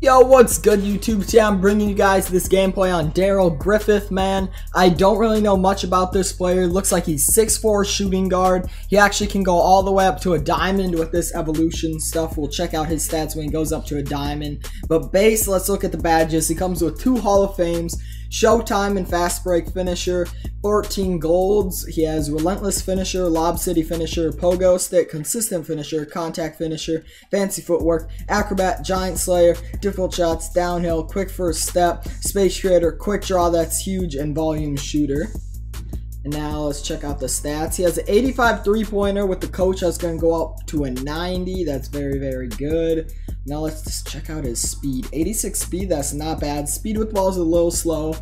Yo, what's good YouTube? Today I'm bringing you guys this gameplay on Darrell Griffith, man. I don't really know much about this player. Looks like he's 6'4 shooting guard. He actually can go all the way up to a diamond with this evolution stuff. We'll check out his stats when he goes up to a diamond. But base, let's look at the badges. He comes with two Hall of Fames, Showtime and Fast Break Finisher, 14 golds. He has Relentless Finisher, Lob City Finisher, Pogo Stick, Consistent Finisher, Contact Finisher, Fancy Footwork, Acrobat, Giant Slayer, Difficult Shots, Downhill, Quick First Step, Space Creator, Quick Draw that's huge, and Volume Shooter. Now let's check out the stats. He has an 85 three-pointer with the coach that's going to go up to a 90. That's very, very good. Now let's just check out his speed. 86 speed, that's not bad. Speed with balls is a little slow.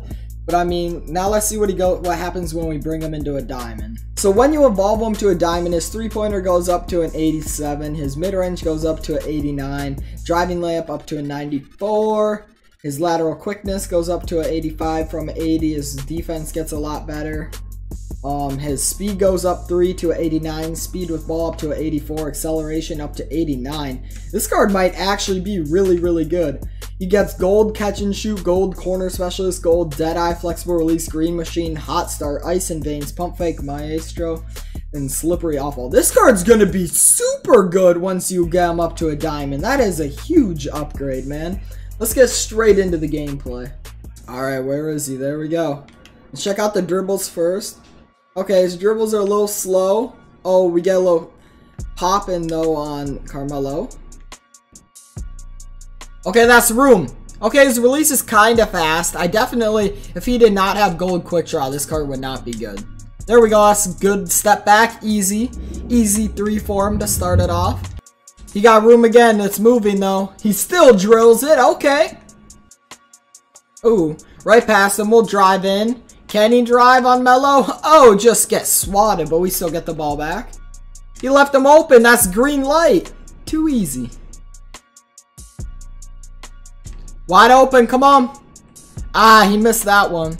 But I mean, now let's see what he go what happens when we bring him into a diamond. So when you evolve him to a diamond, his three-pointer goes up to an 87, his mid-range goes up to an 89, driving layup up to a 94, his lateral quickness goes up to an 85 from 80, his defense gets a lot better. Um, his speed goes up 3 to 89, speed with ball up to 84, acceleration up to 89. This card might actually be really, really good. He gets gold catch and shoot, gold corner specialist, gold deadeye, flexible release, green machine, hot start, ice in veins, pump fake, maestro, and slippery off-ball. This card's gonna be super good once you get him up to a diamond. That is a huge upgrade, man. Let's get straight into the gameplay. Alright, where is he? There we go. Let's check out the dribbles first. Okay, his dribbles are a little slow. Oh, we get a little pop in though on Carmelo. Okay, that's room. Okay, his release is kind of fast. I definitely, if he did not have gold quick draw, this card would not be good. There we go, that's good step back, easy. Easy three for him to start it off. He got room again, it's moving though. He still drills it, okay. Ooh, right past him, we'll drive in. Can he drive on Melo? Oh, just get swatted, but we still get the ball back. He left him open. That's green light. Too easy. Wide open. Come on. Ah, he missed that one.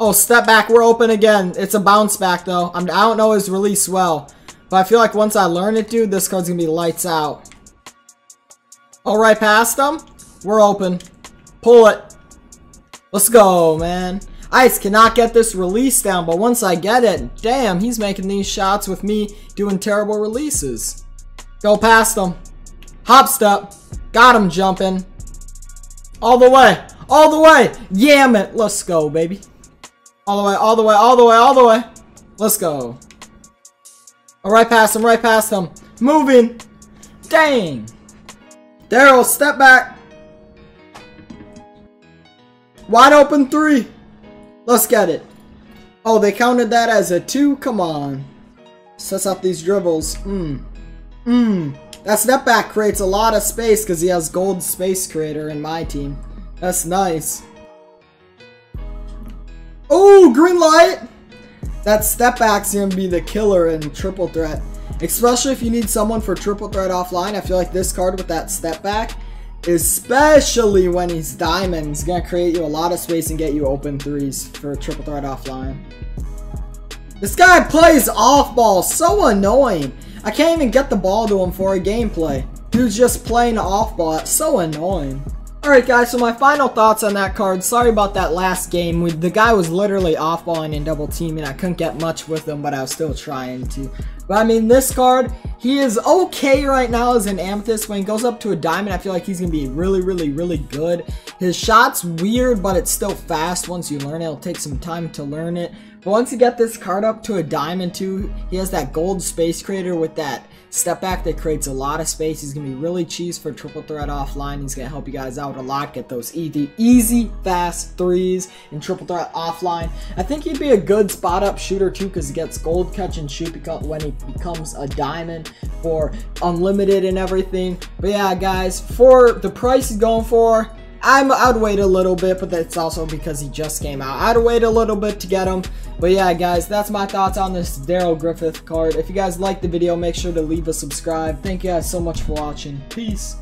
Oh, step back. We're open again. It's a bounce back, though. I'm, I don't know his release well. But I feel like once I learn it, dude, this card's going to be lights out. All right, past him. We're open. Pull it. Let's go, man. Ice cannot get this release down, but once I get it, damn, he's making these shots with me doing terrible releases. Go past him. Hop step. Got him jumping. All the way. All the way. Yam it. Let's go, baby. All the way, all the way, all the way, all the way. Let's go. Oh, right past him, right past him. Moving. Dang. Darrell, step back. Wide open three. Let's get it. Oh, they counted that as a two? Come on. Sets up these dribbles. Mmm. Mmm. That step back creates a lot of space because he has gold space creator in my team. That's nice. Oh, green light! That step back's gonna be the killer in triple threat. Especially if you need someone for triple threat offline. I feel like this card with that step back Especially when he's diamond, he's gonna create you a lot of space and get you open threes for triple threat offline. This guy plays off ball, so annoying. I can't even get the ball to him for a gameplay. Dude's just playing off ball, it's so annoying. Alright guys, so my final thoughts on that card. Sorry about that last game. The guy was literally off-balling and double teaming. I couldn't get much with him, but I was still trying to. But I mean, this card, he is okay right now as an Amethyst. When he goes up to a Diamond, I feel like he's going to be really, really, really good. His shot's weird, but it's still fast once you learn it. It'll take some time to learn it. But once you get this card up to a Diamond too, he has that gold space creator with that step back that creates a lot of space. He's going to be really cheese for triple threat offline. He's going to help you guys out a lot. Get those easy, easy fast threes and triple threat offline. I think he'd be a good spot up shooter too because he gets gold catch and shoot when he becomes a diamond for unlimited and everything. But yeah, guys, for the price he's going for, I'm, I'd wait a little bit, but that's also because he just came out. I'd wait a little bit to get him. But yeah, guys, that's my thoughts on this Darrell Griffith card. If you guys liked the video, make sure to leave a subscribe. Thank you guys so much for watching. Peace.